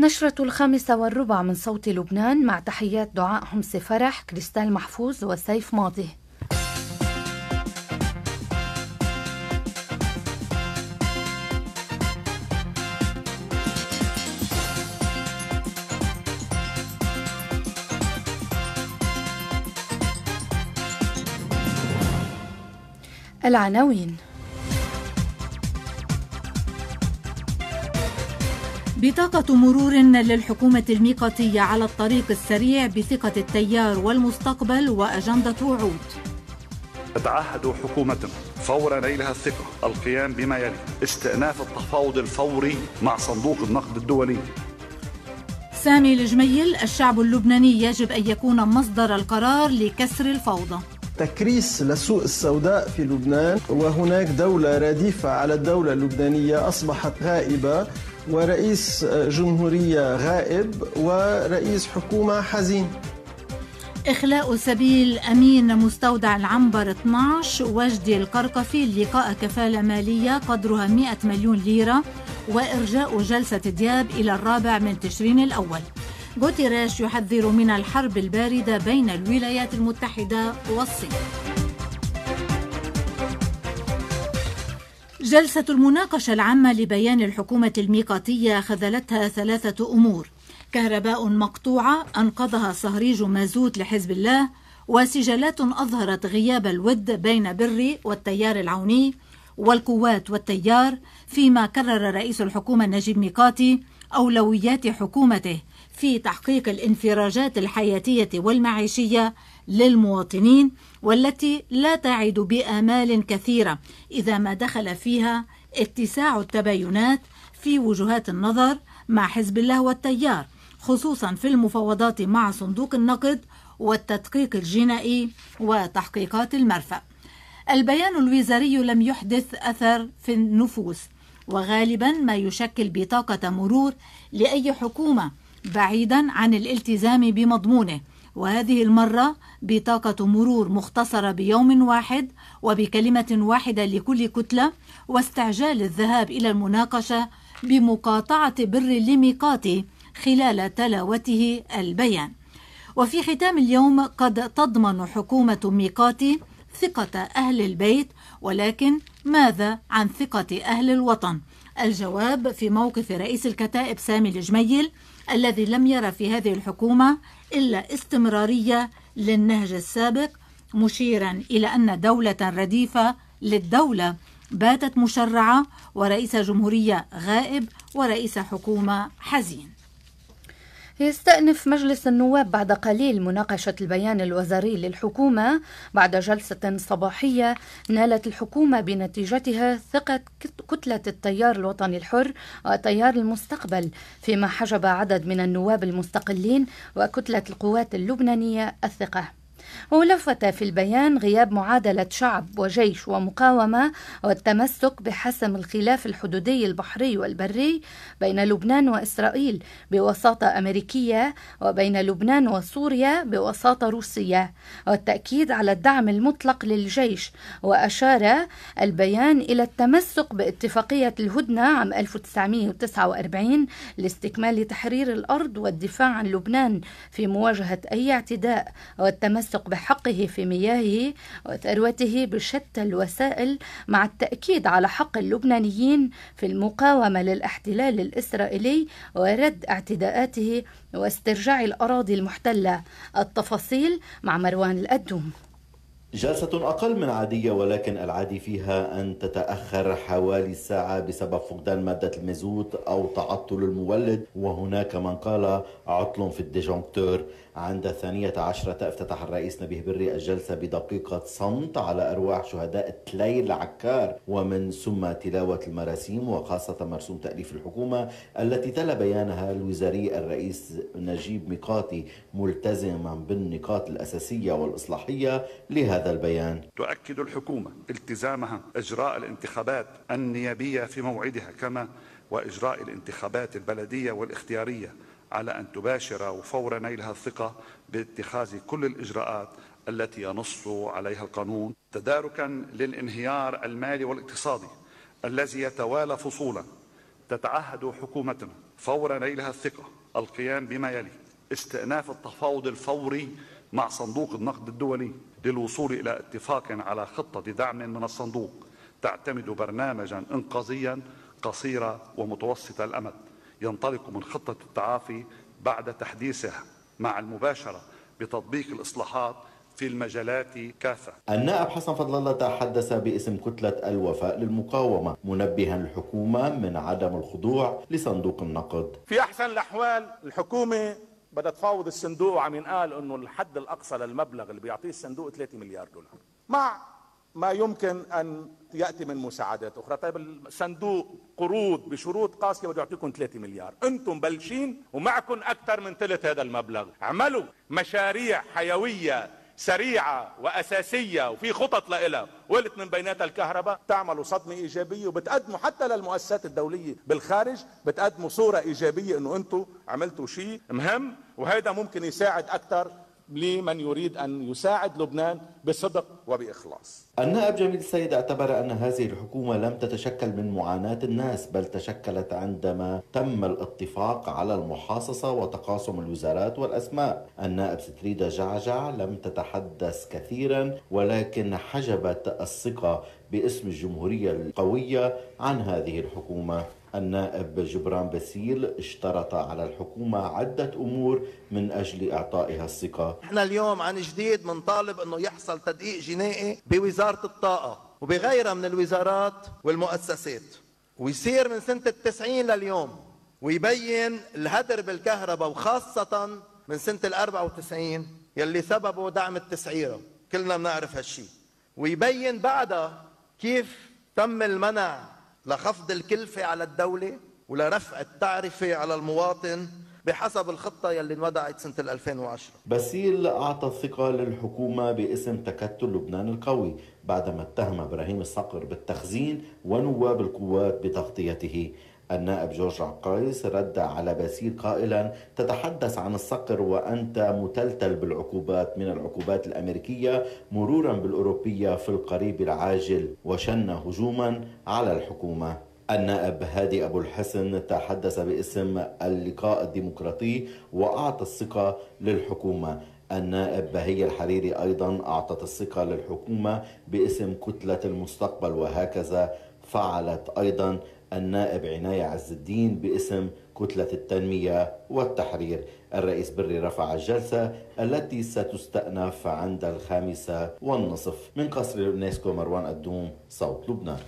نشرة الخامسة والربع من صوت لبنان مع تحيات دعاء حمص فرح كريستال محفوظ وسيف ماضي. العناوين. بطاقة مرور للحكومة الميقاتية على الطريق السريع بثقة التيار والمستقبل وأجندة وعود. تتعهد حكومتنا فور نيلها الثقة القيام بما يلي استئناف التفاوض الفوري مع صندوق النقد الدولي. سامي الجميل الشعب اللبناني يجب أن يكون مصدر القرار لكسر الفوضى. تكريس للسوق السوداء في لبنان وهناك دولة رديفة على الدولة اللبنانية أصبحت غائبة ورئيس جمهورية غائب ورئيس حكومة حزين. إخلاء سبيل أمين مستودع العنبر 12 وجدي القرقفي لقاء كفالة مالية قدرها 100 مليون ليرة وإرجاء جلسة دياب إلى الرابع من تشرين الأول. غوتيريش يحذر من الحرب الباردة بين الولايات المتحدة والصين. جلسة المناقشة العامة لبيان الحكومة الميقاتية خذلتها ثلاثة أمور. كهرباء مقطوعة أنقذها صهريج مازوت لحزب الله وسجلات أظهرت غياب الود بين بري والتيار العوني والقوات والتيار فيما كرر رئيس الحكومة نجيب ميقاتي أولويات حكومته في تحقيق الانفراجات الحياتية والمعيشية للمواطنين والتي لا تعد بآمال كثيرة إذا ما دخل فيها اتساع التباينات في وجهات النظر مع حزب الله والتيار خصوصا في المفاوضات مع صندوق النقد والتدقيق الجنائي وتحقيقات المرفأ. البيان الوزاري لم يحدث أثر في النفوس وغالبا ما يشكل بطاقة مرور لأي حكومة بعيدا عن الالتزام بمضمونه وهذه المرة بطاقة مرور مختصرة بيوم واحد وبكلمة واحدة لكل كتلة واستعجال الذهاب إلى المناقشة بمقاطعة بر لميقاتي خلال تلاوته البيان وفي ختام اليوم قد تضمن حكومة ميقاتي ثقة أهل البيت ولكن ماذا عن ثقة أهل الوطن؟ الجواب في موقف رئيس الكتائب سامي الجميل الذي لم يرى في هذه الحكومة إلا استمرارية للنهج السابق مشيرا إلى أن دولة رديفة للدولة باتت مشرعة ورئيس جمهورية غائب ورئيس حكومة حزين. يستأنف مجلس النواب بعد قليل مناقشة البيان الوزاري للحكومة بعد جلسة صباحية نالت الحكومة بنتيجتها ثقة كتلة التيار الوطني الحر وتيار المستقبل فيما حجب عدد من النواب المستقلين وكتلة القوات اللبنانية الثقة. ولفت في البيان غياب معادلة شعب وجيش ومقاومة والتمسك بحسم الخلاف الحدودي البحري والبري بين لبنان وإسرائيل بوساطة أمريكية وبين لبنان وسوريا بوساطة روسية. والتأكيد على الدعم المطلق للجيش وأشار البيان إلى التمسك باتفاقية الهدنة عام 1949 لاستكمال تحرير الأرض والدفاع عن لبنان في مواجهة أي اعتداء والتمسك بحقه في مياهه وثروته بشتى الوسائل مع التأكيد على حق اللبنانيين في المقاومة للاحتلال الإسرائيلي ورد اعتداءاته واسترجاع الأراضي المحتلة. التفاصيل مع مروان الأدوم. جلسة أقل من عادية ولكن العادي فيها أن تتأخر حوالي ساعة بسبب فقدان مادة المازوت أو تعطل المولد. وهناك من قال عطل في ال disjoncteur. عند الثانية عشرة افتتح الرئيس نبيه بري الجلسة بدقيقة صمت على أرواح شهداء تليل العكار ومن ثم تلاوة المراسيم وخاصة مرسوم تأليف الحكومة التي تلا بيانها الوزاري الرئيس نجيب ميقاتي ملتزما بالنقاط الأساسية والإصلاحية لهذا البيان. تؤكد الحكومة التزامها إجراء الانتخابات النيابية في موعدها كما وإجراء الانتخابات البلدية والاختيارية على أن تباشر وفور نيلها الثقة باتخاذ كل الإجراءات التي ينص عليها القانون تداركا للانهيار المالي والاقتصادي الذي يتوالى فصولا تتعهد حكومتنا فور نيلها الثقة القيام بما يلي استئناف التفاوض الفوري مع صندوق النقد الدولي للوصول إلى اتفاق على خطة دعم من الصندوق تعتمد برنامجا إنقاذيا قصير ومتوسط الأمد. ينطلق من خطة التعافي بعد تحديثها مع المباشرة بتطبيق الإصلاحات في المجالات كافة. النائب حسن فضل الله تحدث باسم كتلة الوفاء للمقاومة منبها الحكومة من عدم الخضوع لصندوق النقد. في أحسن الأحوال الحكومة بدها تفاوض الصندوق وعم ينقال إنه الحد الأقصى للمبلغ اللي بيعطيه الصندوق 3 مليار دولار. مع ما يمكن أن يأتي من مساعدات أخرى. طيب الصندوق قروض بشروط قاسية بده يعطيكم 3 مليار. أنتم مبلشين ومعكم أكثر من ثلث هذا المبلغ. اعملوا. مشاريع حيوية سريعة وأساسية وفي خطط لها ولت من بيناتها الكهرباء. تعملوا صدمة إيجابية وبتقدموا حتى للمؤسسات الدولية بالخارج بتقدموا صورة إيجابية أنه أنتم عملتوا شيء مهم وهذا ممكن يساعد أكثر لمن يريد أن يساعد لبنان بصدق وبإخلاص. النائب جميل السيد اعتبر أن هذه الحكومة لم تتشكل من معاناة الناس بل تشكلت عندما تم الاتفاق على المحاصصة وتقاسم الوزارات والأسماء. النائب ستريدا جعجع لم تتحدث كثيرا ولكن حجبت الثقة باسم الجمهورية القوية عن هذه الحكومة. النائب جبران باسيل اشترط على الحكومة عدة أمور من أجل إعطائها الثقة. إحنا اليوم عن جديد منطالب أنه يحصل تدقيق جنائي بوزارة الطاقة وبغيرها من الوزارات والمؤسسات ويصير من سنة التسعين لليوم ويبين الهدر بالكهرباء وخاصة من سنة الأربعة وتسعين يلي سببه دعم التسعيرة. كلنا بنعرف هالشي. ويبين بعدها كيف تم المنع لخفض الكلفة على الدولة ولرفع التعرفة على المواطن بحسب الخطة يلي انوضعت سنة 2010 باسيل أعطى الثقة للحكومة باسم تكتل لبنان القوي بعدما اتهم إبراهيم الصقر بالتخزين ونواب القوات بتغطيته. النائب جورج عقايس رد على باسيل قائلا تتحدث عن الصقر وأنت متلتل بالعقوبات من العقوبات الأمريكية مرورا بالأوروبية في القريب العاجل وشن هجوما على الحكومة. النائب هادي أبو الحسن تحدث باسم اللقاء الديمقراطي وأعطى الثقة للحكومة. النائب بهي الحريري أيضا أعطت الثقة للحكومة باسم كتلة المستقبل وهكذا فعلت أيضا النائب عناية عز الدين باسم كتلة التنمية والتحرير. الرئيس بري رفع الجلسة التي ستستأنف عند الخامسة والنصف من قصر اليونسكو مروان الدوم صوت لبنان.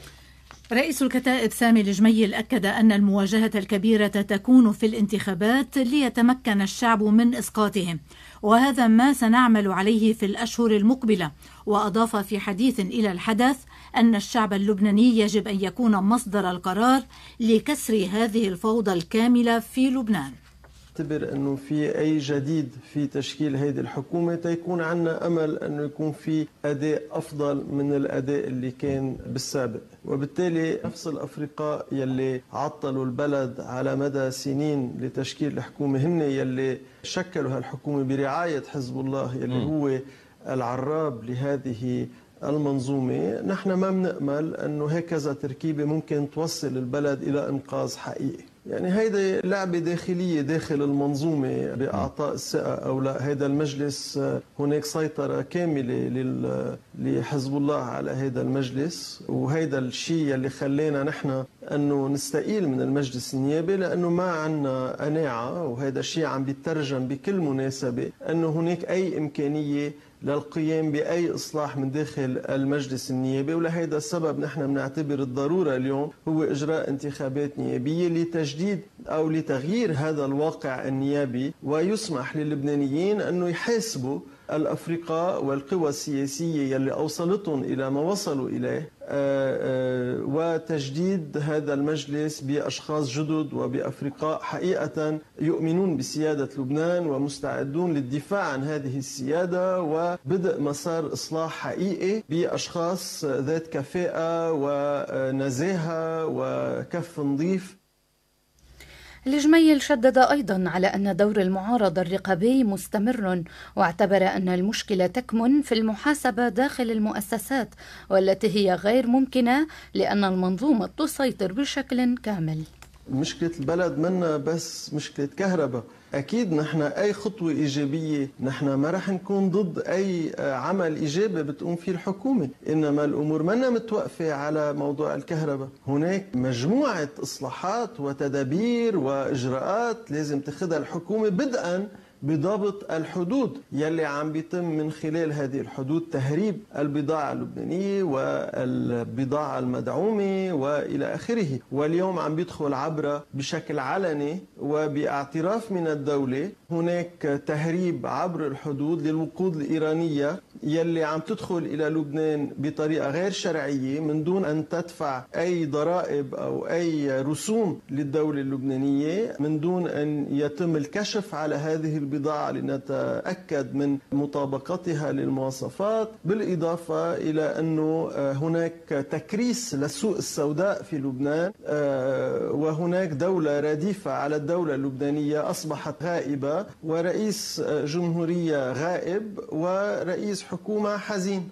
رئيس الكتائب سامي الجميل أكد أن المواجهة الكبيرة تكون في الانتخابات ليتمكن الشعب من إسقاطهم وهذا ما سنعمل عليه في الأشهر المقبلة. وأضاف في حديث إلى الحدث أن الشعب اللبناني يجب أن يكون مصدر القرار لكسر هذه الفوضى الكاملة في لبنان. اعتبر انه في أي جديد في تشكيل هذه الحكومة تيكون عندنا أمل انه يكون في أداء أفضل من الأداء اللي كان بالسابق. وبالتالي نفس الافرقاء يلي عطلوا البلد على مدى سنين لتشكيل الحكومة هن يلي شكلوا هالحكومة برعاية حزب الله يلي هو العراب لهذه المنظومة. نحن ما بنأمل أنه هكذا تركيبة ممكن توصل البلد إلى إنقاذ حقيقي. يعني هيدا لعبة داخلية داخل المنظومة بإعطاء الثقة أو لا. هيدا المجلس هناك سيطرة كاملة لحزب الله على هيدا المجلس. وهيدا الشيء اللي خلينا نحن أنه نستقيل من المجلس النيابي لأنه ما عندنا قناعة. وهيدا الشيء عم بيترجم بكل مناسبة أنه هناك أي إمكانية للقيام بأي إصلاح من داخل المجلس النيابي ولهذا السبب نحن بنعتبر الضرورة اليوم هو إجراء انتخابات نيابية لتجديد أو لتغيير هذا الواقع النيابي ويسمح للبنانيين أنه يحاسبوا الأفرقاء والقوى السياسية يلي أوصلتهم إلى ما وصلوا إليه آه، آه، وتجديد هذا المجلس بأشخاص جدد وبأفرقاء حقيقة يؤمنون بسيادة لبنان ومستعدون للدفاع عن هذه السيادة وبدء مسار إصلاح حقيقي بأشخاص ذات كفاءة ونزاهة وكف نظيف الجميل شدد أيضا على أن دور المعارضة الرقابي مستمر واعتبر أن المشكلة تكمن في المحاسبة داخل المؤسسات والتي هي غير ممكنة لأن المنظومة تسيطر بشكل كامل. مشكلة البلد منا بس مشكلة كهرباء. أكيد نحن أي خطوة إيجابية نحن ما رح نكون ضد أي عمل إيجابي بتقوم فيه الحكومة إنما الأمور منا متوقفة على موضوع الكهرباء. هناك مجموعة إصلاحات وتدابير وإجراءات لازم تاخذها الحكومة بدءا بضبط الحدود يلي عم بيتم من خلال هذه الحدود تهريب البضاعة اللبنانية والبضاعة المدعومة وإلى آخره. واليوم عم بيدخل عبر بشكل علني وباعتراف من الدولة هناك تهريب عبر الحدود للوقود الإيرانية يلي عم تدخل إلى لبنان بطريقة غير شرعية من دون أن تدفع أي ضرائب أو أي رسوم للدولة اللبنانية من دون أن يتم الكشف على هذه البضاعة لنتأكد من مطابقتها للمواصفات بالإضافة إلى أنه هناك تكريس للسوق السوداء في لبنان وهناك دولة رديفة على الدولة اللبنانية أصبحت غائبة ورئيس جمهورية غائب ورئيس حكومة حزين.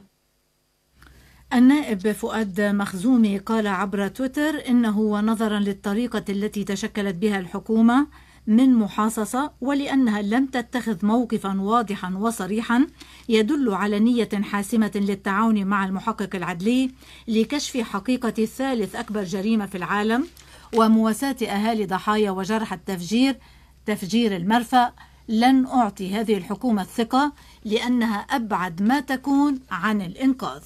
النائب فؤاد مخزومي قال عبر تويتر إنه ونظرا للطريقة التي تشكلت بها الحكومة من محاصصة ولأنها لم تتخذ موقفا واضحا وصريحا يدل على نية حاسمة للتعاون مع المحقق العدلي لكشف حقيقة ثالث أكبر جريمة في العالم ومواساة أهالي ضحايا وجرح التفجير تفجير المرفأ. لن أعطي هذه الحكومة الثقة لأنها أبعد ما تكون عن الإنقاذ.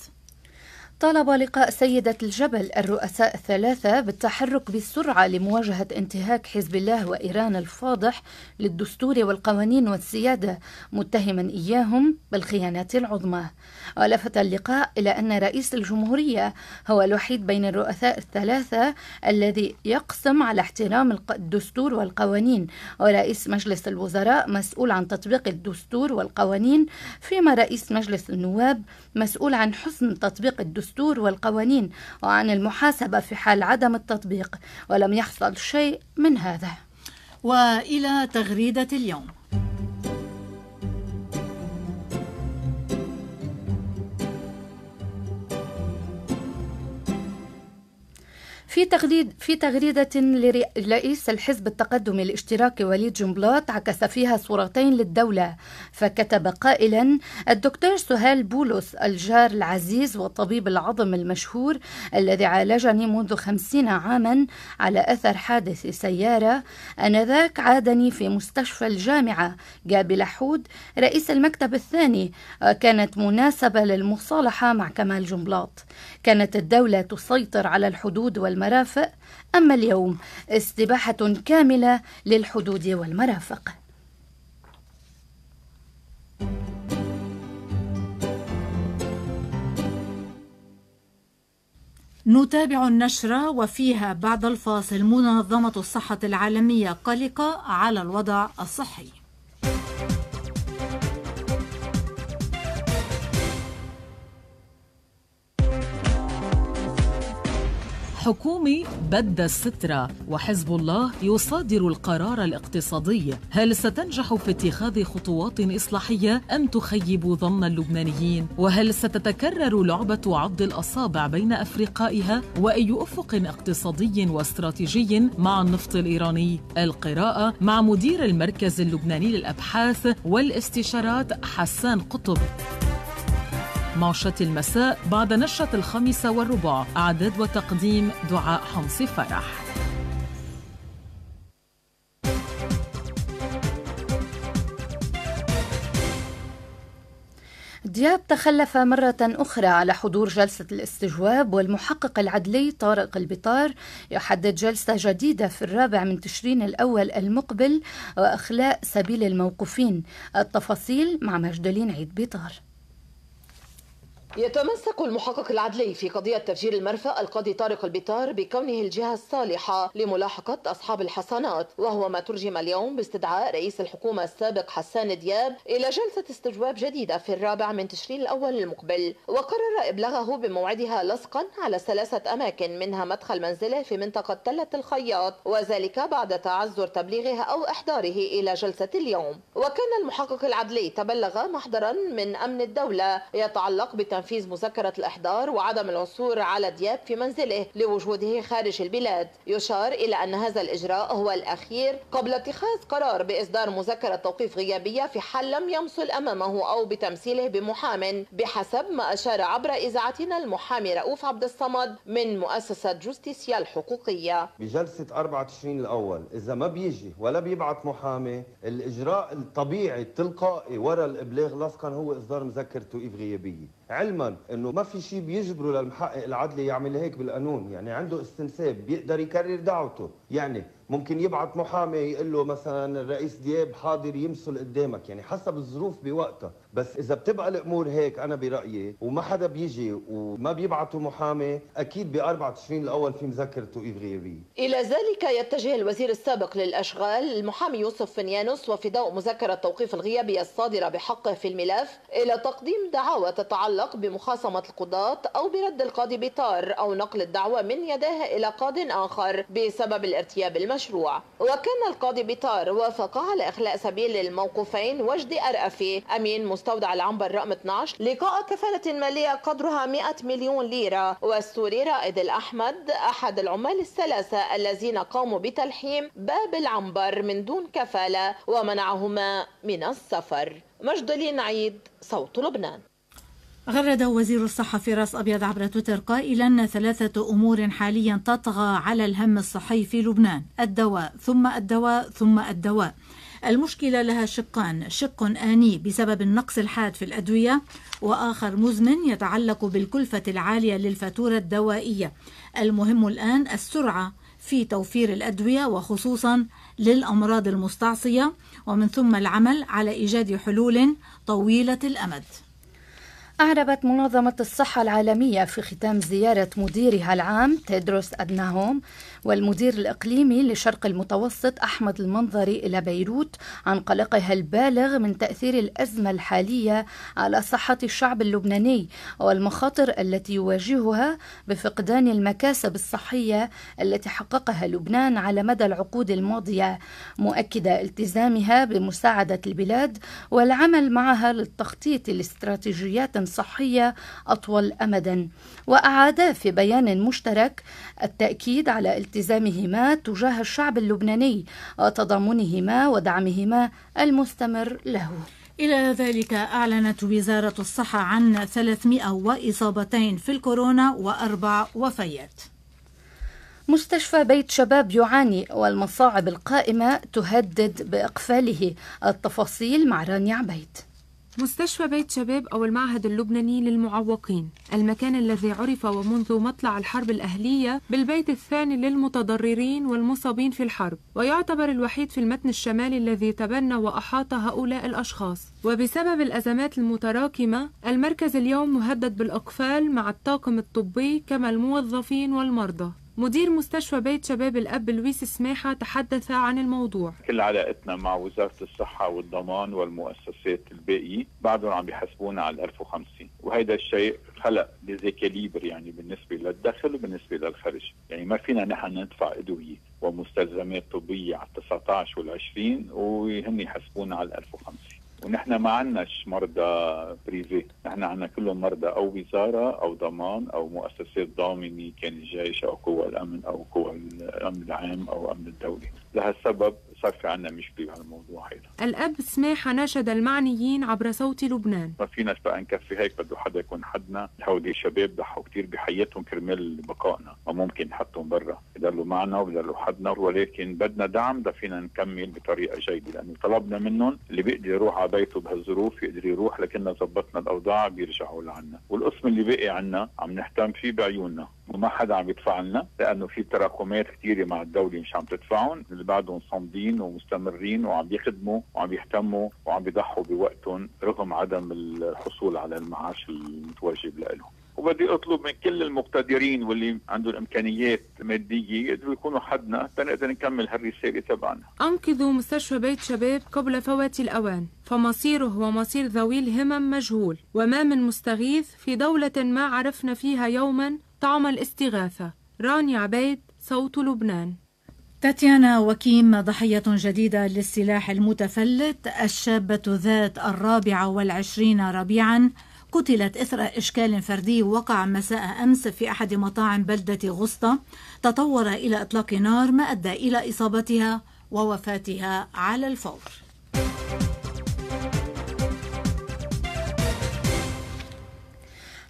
طالب لقاء سيدة الجبل الرؤساء الثلاثة بالتحرك بسرعة لمواجهة انتهاك حزب الله وإيران الفاضح للدستور والقوانين والسيادة متهما إياهم بالخيانات العظمى. ولفت اللقاء إلى أن رئيس الجمهورية هو الوحيد بين الرؤساء الثلاثة الذي يقسم على احترام الدستور والقوانين. ورئيس مجلس الوزراء مسؤول عن تطبيق الدستور والقوانين فيما رئيس مجلس النواب مسؤول عن حسن تطبيق الدستور والقوانين وعن المحاسبة في حال عدم التطبيق ولم يحصل شيء من هذا. وإلى تغريدة اليوم. في تغريد في تغريدة لرئيس الحزب التقدمي الاشتراكي وليد جنبلاط عكس فيها صورتين للدولة. فكتب قائلا الدكتور سهيل بولس الجار العزيز والطبيب العظم المشهور الذي عالجني منذ خمسين عاما على أثر حادث سيارة أنذاك عادني في مستشفى الجامعة. جابل حود رئيس المكتب الثاني كانت مناسبة للمصالحة مع كمال جنبلاط. كانت الدولة تسيطر على الحدود والم والمرافق. أما اليوم استباحة كاملة للحدود والمرافق. نتابع النشرة وفيها بعد الفاصل منظمة الصحة العالمية قلقة على الوضع الصحي. حكومة بد السترة وحزب الله يصادر القرار الاقتصادي. هل ستنجح في اتخاذ خطوات إصلاحية أم تخيب ظن اللبنانيين؟ وهل ستتكرر لعبة عض الأصابع بين أفرقائها وأي أفق اقتصادي واستراتيجي مع النفط الإيراني؟ القراءة مع مدير المركز اللبناني للأبحاث والإستشارات حسان قطب. ماشة المساء بعد نشرة الخامسة والربع. أعداد وتقديم دعاء حمص فرح. دياب تخلف مرة أخرى على حضور جلسة الاستجواب والمحقق العدلي طارق البطار. يحدد جلسة جديدة في الرابع من تشرين الأول المقبل وإخلاء سبيل الموقوفين. التفاصيل مع مجدلين عيد بطار يتمسك المحقق العدلي في قضية تفجير المرفأ القاضي طارق البطار بكونه الجهة الصالحة لملاحقة أصحاب الحصانات وهو ما ترجم اليوم باستدعاء رئيس الحكومة السابق حسان دياب إلى جلسة استجواب جديدة في الرابع من تشرين الأول المقبل وقرر إبلاغه بموعدها لصقا على ثلاثة أماكن منها مدخل منزله في منطقة تلة الخياط وذلك بعد تعذر تبليغه أو إحضاره إلى جلسة اليوم. وكان المحقق العدلي تبلغ محضرا من أمن الدولة يتعلق بتنفيذ تنفيذ مذكرة الإحضار وعدم العثور على دياب في منزله لوجوده خارج البلاد. يشار إلى أن هذا الإجراء هو الأخير قبل اتخاذ قرار بإصدار مذكرة توقيف غيابية في حال لم يمثل أمامه أو بتمثيله بمحام بحسب ما أشار عبر إذاعتنا المحامي رؤوف عبد الصمد من مؤسسة جوستيسيا الحقوقية. بجلسة 24 الأول إذا ما بيجي ولا بيبعت محامي الإجراء الطبيعي التلقائي وراء الإبلاغ لصقا هو إصدار مذكرة توقيف غيابية. علما أنه ما في شيء بيجبره للمحقق العدلي يعمل هيك بالقانون يعني عنده استنساب بيقدر يكرر دعوته. يعني ممكن يبعث محامي يقول له مثلا الرئيس دياب حاضر يمثل قدامك يعني حسب الظروف بوقتها. بس إذا بتبقى الأمور هيك أنا برأيي وما حدا بيجي وما بيبعثوا محامي أكيد ب 4 تشرين الأول في مذكره توقيف غيابيه إلى ذلك يتجه الوزير السابق للأشغال المحامي يوسف فنيانوس وفي ضوء مذكره توقيف الغيابيه الصادرة بحقه في الملف إلى تقديم دعاوى تتعلق بمخاصمة القضاة أو برد القاضي بطار أو نقل الدعوى من يداه إلى قاض آخر بسبب الارتياب المشروع. وكان القاضي بطار وافق على إخلاء سبيل الموقوفين وجدي ارأفي أمين مستودع العنبر رقم 12 لقاء كفالة مالية قدرها 100 مليون ليرة. والسوري رائد الأحمد أحد العمال الثلاثة الذين قاموا بتلحيم باب العنبر من دون كفالة ومنعهما من السفر. مجد عيد صوت لبنان. غرد وزير الصحة فراس أبيض عبر تويتر قائلا ثلاثة أمور حاليا تطغى على الهم الصحي في لبنان. الدواء ثم الدواء ثم الدواء. المشكلة لها شقان. شق آني بسبب النقص الحاد في الأدوية وآخر مزمن يتعلق بالكلفة العالية للفاتورة الدوائية. المهم الآن السرعة في توفير الأدوية وخصوصا للأمراض المستعصية. ومن ثم العمل على إيجاد حلول طويلة الأمد. أعربت منظمة الصحة العالمية في ختام زيارة مديرها العام تيدروس أدناهوم والمدير الإقليمي لشرق المتوسط أحمد المنظري إلى بيروت عن قلقها البالغ من تأثير الأزمة الحالية على صحة الشعب اللبناني والمخاطر التي يواجهها بفقدان المكاسب الصحية التي حققها لبنان على مدى العقود الماضية مؤكدة التزامها بمساعدة البلاد والعمل معها للتخطيط لاستراتيجيات صحية أطول أمدا. وأعاد في بيان مشترك التأكيد على التزامهما تجاه الشعب اللبناني وتضامنهما ودعمهما المستمر له. إلى ذلك أعلنت وزارة الصحة عن 300 وإصابتين في الكورونا وأربع وفيات. مستشفى بيت شباب يعاني والمصاعب القائمة تهدد بإقفاله. التفاصيل مع رانيا عبيد مستشفى بيت شباب أو المعهد اللبناني للمعوقين. المكان الذي عرف ومنذ مطلع الحرب الأهلية بالبيت الثاني للمتضررين والمصابين في الحرب ويعتبر الوحيد في المتن الشمالي الذي تبنى وأحاط هؤلاء الأشخاص. وبسبب الأزمات المتراكمة المركز اليوم مهدد بالإقفال مع الطاقم الطبي كما الموظفين والمرضى. مدير مستشفى بيت شباب الأب لويس سماحة تحدث عن الموضوع. كل علاقتنا مع وزارة الصحة والضمان والمؤسسات الباقية بعدهم عم بيحسبونا على 1050 وهيدا الشيء خلق déséquilibre يعني بالنسبة للدخل وبالنسبة للخرج. يعني ما فينا نحن ندفع أدوية ومستلزمات طبية على 19 وال 20 وهن يحسبونا على 1050 ونحن ما عندناش مرضى privé نحن عندنا كلهم مرضى أو وزارة أو ضمان أو مؤسسات ضامنة كان الجيش أو قوى الأمن أو قوى الأمن العام أو أمن الدولي لهالسبب صار في عنا مشكله على الموضوع هذا الأب سماحه ناشد المعنيين عبر صوت لبنان. ما فينا بقى نكفي هيك بده حدا يكون حدنا. هودي الشباب ضحوا كثير بحياتهم كرمال بقائنا. ما ممكن نحطهم برا. بضلوا معنا وبضلوا حدنا ولكن بدنا دعم ده فينا نكمل بطريقة جيدة. لأنه طلبنا منهم اللي بيقدر يروح على بيته بهالظروف يقدر يروح لكننا ظبطنا الأوضاع بيرجعوا لعنا. والقسم اللي باقي عنا عم نهتم فيه بعيوننا. وما حدا عم يدفع لنا لأنه في تراكمات كثيره مع الدولة مش عم تدفعهم. اللي بعدهم صامدين. ومستمرين وعم بيخدموا وعم يهتموا وعم بيضحوا بوقتهم رغم عدم الحصول على المعاش المتواجد لهم وبدي أطلب من كل المقتدرين واللي عندهم إمكانيات مادية يقدروا يكونوا حدنا تنقدر نكمل هالرسالة تبعنا. أنقذوا مستشفى بيت شباب قبل فوات الأوان، فمصيره ومصير ذوي الهمم مجهول، وما من مستغيث في دولة ما عرفنا فيها يوما طعم الاستغاثة. رانيا عبيد صوت لبنان. تاتيانا وكيم ضحية جديدة للسلاح المتفلت. الشابة ذات الرابعة والعشرين ربيعا. قتلت إثر إشكال فردي وقع مساء أمس في أحد مطاعم بلدة غسطة تطور إلى إطلاق نار ما أدى إلى إصابتها ووفاتها على الفور.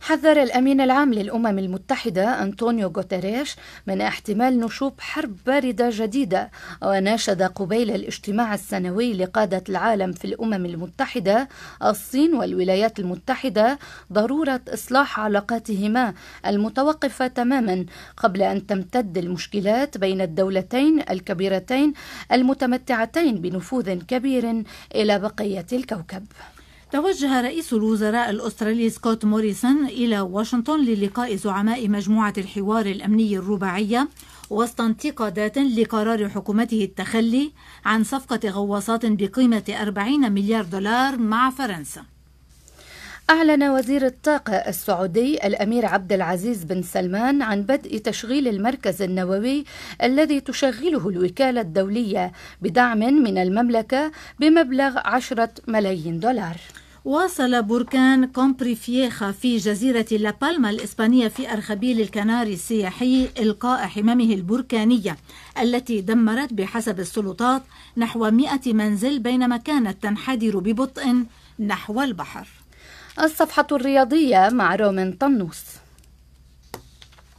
حذر الأمين العام للأمم المتحدة أنطونيو غوتيريش من احتمال نشوب حرب باردة جديدة وناشد قبيل الاجتماع السنوي لقادة العالم في الأمم المتحدة الصين والولايات المتحدة ضرورة إصلاح علاقاتهما المتوقفة تماما قبل أن تمتد المشكلات بين الدولتين الكبيرتين المتمتعتين بنفوذ كبير إلى بقية الكوكب. توجه رئيس الوزراء الأسترالي سكوت موريسون إلى واشنطن للقاء زعماء مجموعة الحوار الأمني الرباعية وسط انتقادات لقرار حكومته التخلي عن صفقة غواصات بقيمة 40 مليار دولار مع فرنسا أعلن وزير الطاقة السعودي الأمير عبد العزيز بن سلمان عن بدء تشغيل المركز النووي الذي تشغله الوكالة الدولية بدعم من المملكة بمبلغ 10 ملايين دولار. واصل بركان كومبريفييخا في جزيرة لابالما الإسبانية في أرخبيل الكناري السياحي إلقاء حمامه البركانية التي دمرت بحسب السلطات نحو 100 منزل بينما كانت تنحدر ببطء نحو البحر. الصفحة الرياضية مع رومن طنوس.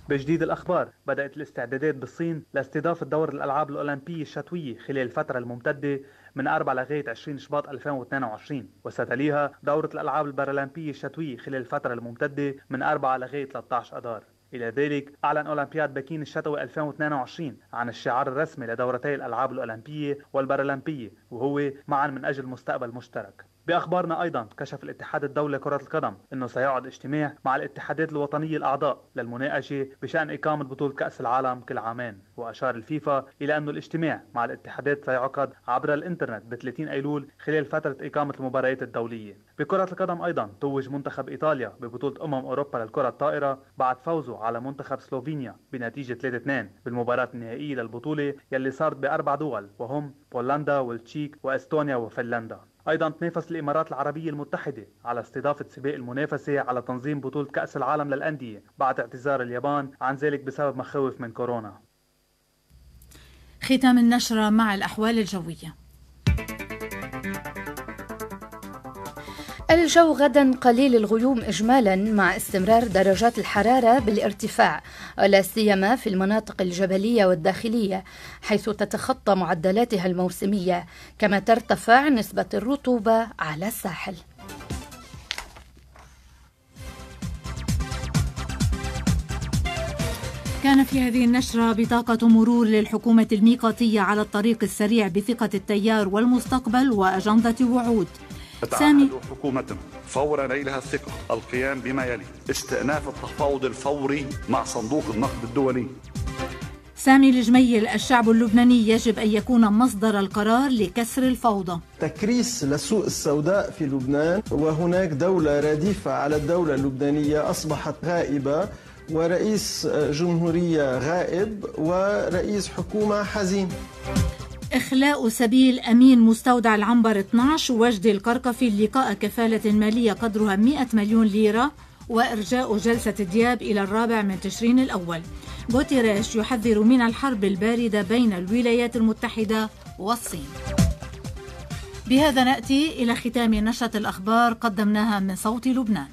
بجديد الأخبار بدأت الاستعدادات بالصين لاستضافة دور الألعاب الأولمبية الشتوية خلال الفترة الممتدة من 4 لغاية 20 شباط 2022 وستليها دورة الألعاب البارالمبية الشتوية خلال الفترة الممتدة من 4 لغاية 13 أذار إلى ذلك أعلن أولمبياد بكين الشتوي 2022 عن الشعار الرسمي لدورتي الألعاب الأولمبية والبارالمبية وهو معا من أجل مستقبل مشترك. بأخبارنا أيضا كشف الاتحاد الدولي لكرة القدم إنه سيعقد اجتماع مع الاتحادات الوطنية الأعضاء للمناقشة بشأن إقامة بطولة كأس العالم كل عامين. وأشار الفيفا إلى أنه الاجتماع مع الاتحادات سيعقد عبر الإنترنت ب 30 أيلول خلال فترة إقامة المباريات الدولية. بكرة القدم أيضا توج منتخب إيطاليا ببطولة أمم أوروبا للكرة الطائرة بعد فوزه على منتخب سلوفينيا بنتيجة 3-2 بالمباراة النهائية للبطولة يلي صارت بأربع دول وهم بولندا والتشيك وإستونيا وفنلندا. أيضا تنافس الإمارات العربية المتحدة على استضافة سباق المنافسة على تنظيم بطولة كأس العالم للأندية بعد اعتذار اليابان عن ذلك بسبب مخاوف من كورونا. ختام النشرة مع الأحوال الجوية. الجو غدا قليل الغيوم اجمالا مع استمرار درجات الحرارة بالارتفاع ولا سيما في المناطق الجبلية والداخلية حيث تتخطى معدلاتها الموسمية كما ترتفع نسبة الرطوبة على الساحل. كان في هذه النشرة بطاقة مرور للحكومة الميقاتية على الطريق السريع بثقة التيار والمستقبل وأجندة وعود. سامي. حكومة فور نيلها الثقة القيام بما يلي استئناف التفاوض الفوري مع صندوق النقد الدولي. سامي الجميل الشعب اللبناني يجب أن يكون مصدر القرار لكسر الفوضى. تكريس للسوق السوداء في لبنان وهناك دولة رديفة على الدولة اللبنانية أصبحت غائبة ورئيس جمهورية غائب ورئيس حكومة حزين. إخلاء سبيل أمين مستودع العنبر 12 وجدي القرقفي لقاء كفالة مالية قدرها 100 مليون ليرة وإرجاء جلسة دياب إلى الرابع من تشرين الأول. غوتيريش يحذر من الحرب الباردة بين الولايات المتحدة والصين. بهذا نأتي إلى ختام نشرة الأخبار قدمناها من صوت لبنان.